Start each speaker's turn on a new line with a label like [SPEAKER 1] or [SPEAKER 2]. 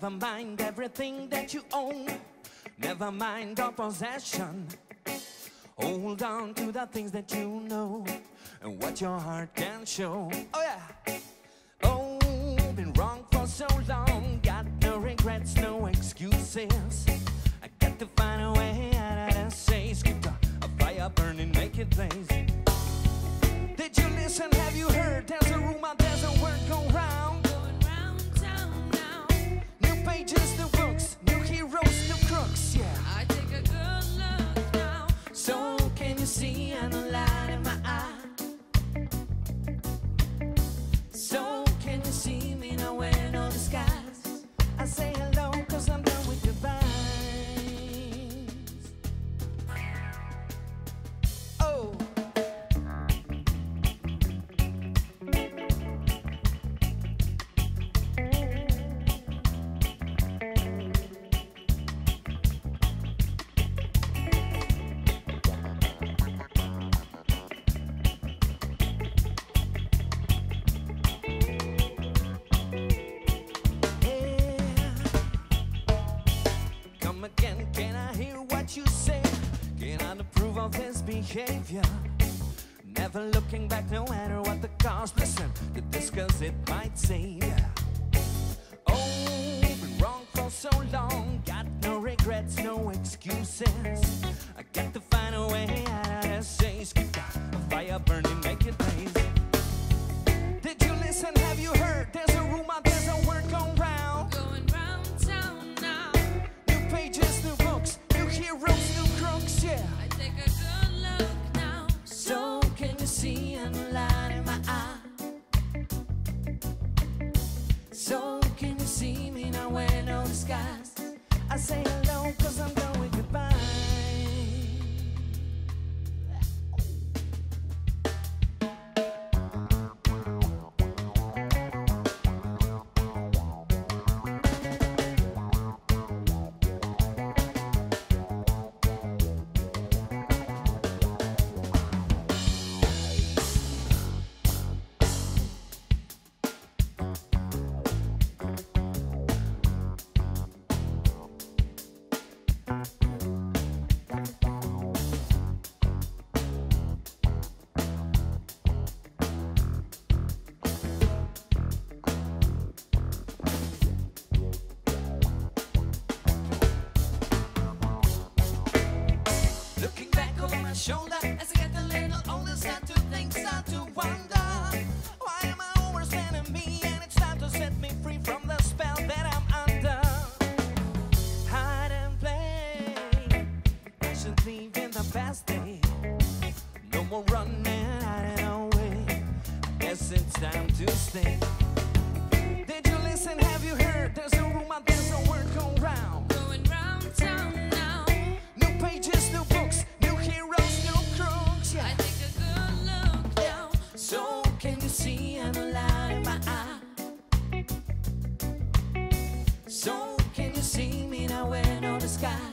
[SPEAKER 1] Never mind everything that you own. Never mind our possession. Hold on to the things that you know and what your heart can show. Oh yeah. Oh, been wrong for so long. Got no regrets, no excuses. I got to find a way out of this. Say, keep the a fire burning, make it blaze. So behavior? Never looking back, no matter what the cost. Listen to this, cause it might ya. Oh, been wrong for so long. Got no regrets, no excuses. I got to light in my eye? So can you see me now wearing no disguise? I say hello cause I'm shoulder as I get a little older, start to think, start to wonder. Why am I overspending me? And it's time to set me free from the spell that I'm under. Hide and play. I should leave in the past day. No more running, hiding away. I guess it's time to stay. Did you listen? Have you So can you see me now wearing no the So